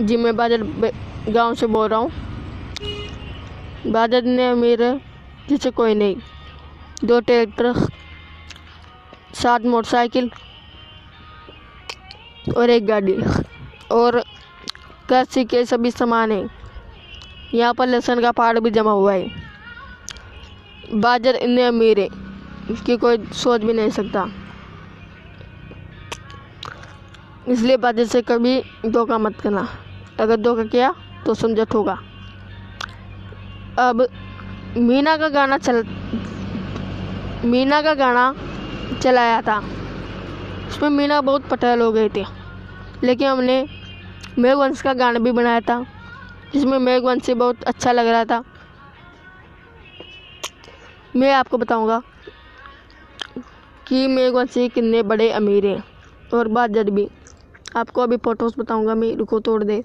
जी, मैं बादल गाँव से बोल रहा हूँ। बादल ने अमीर है जिसे कोई नहीं। दो ट्रैक्टर, सात मोटरसाइकिल और एक गाड़ी और कृषि के सभी सामान हैं। यहाँ पर लहसुन का पहाड़ भी जमा हुआ है। बाजर इतने अमीर है इसकी कोई सोच भी नहीं सकता। इसलिए बाजर से कभी धोखा मत करना। अगर धोखा किया तो समझत होगा। अब मीना का गाना चल, मीना का गाना चलाया था। उसमें मीना बहुत पटेल हो गए थे। लेकिन हमने मेघवंश का गाना भी बनाया था, जिसमें मेघवंश बहुत अच्छा लग रहा था। मैं आपको बताऊँगा कि मेघवंशी कितने बड़े अमीर हैं। और बादर भी, आपको अभी फ़ोटोज़ बताऊँगा, मैं रुको, तोड़ दे।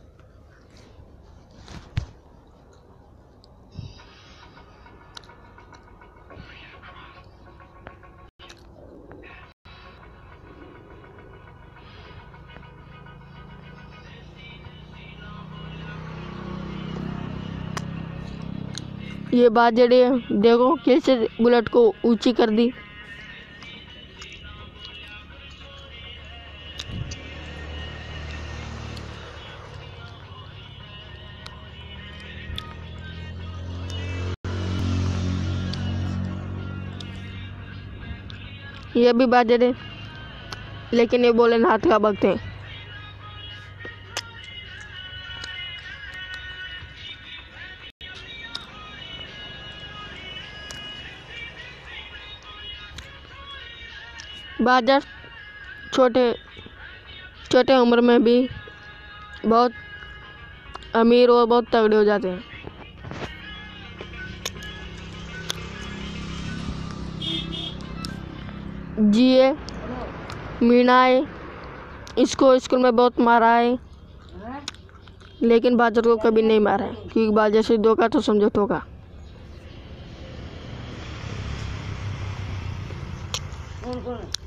ये बात जड़ी है देखो कैसे बुलेट को ऊँची कर दी। ये भी बात जड़े, लेकिन ये बोले हाथ का वक्त है। बाज़ार छोटे छोटे उम्र में भी बहुत अमीर और बहुत तगड़े हो जाते हैं। जिए मीना है इसको स्कूल में बहुत मारा है लेकिन बाजर को कभी नहीं मारा है, क्योंकि बाजर से धोखा तो समझो होगा कौन कौन है